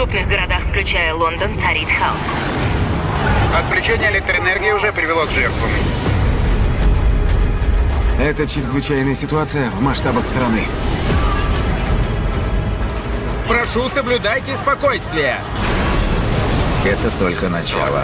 крупных городах, включая Лондон, царит хаос. Отключение электроэнергии уже привело к жертвам. Это чрезвычайная ситуация в масштабах страны. Прошу, соблюдайте спокойствие. Это только начало.